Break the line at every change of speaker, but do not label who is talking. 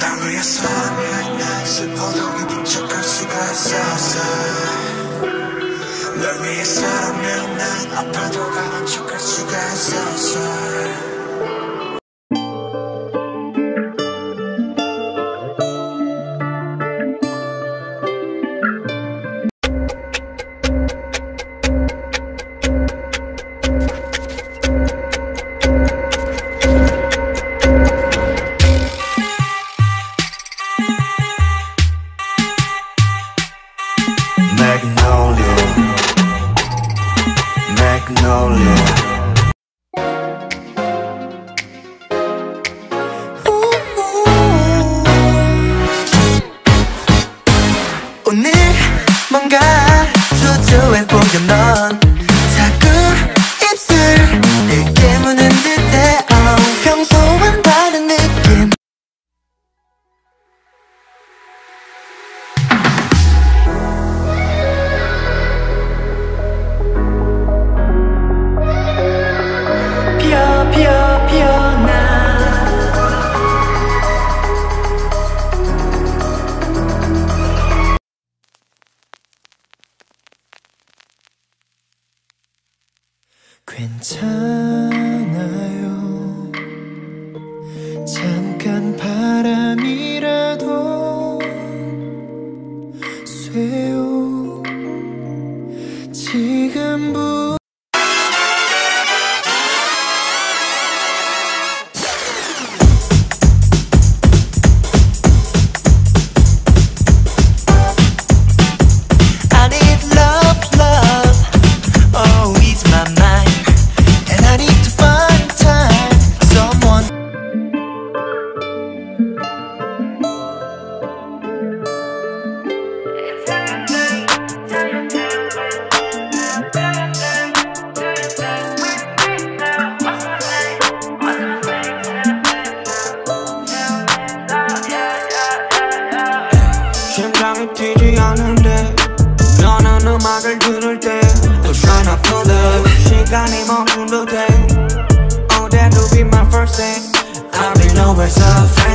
날
위해서라면 슬퍼도 기쁜 척할 수가 있었어
널 위해서라면 난
아파도 Magnolia 오늘 뭔가 주저해 보여 넌 괜찮아요
너는 음악을 들을 I'm trying to pull up 시간이 멈춘 듯해 Oh that will be my first I'll
be nowhere so fast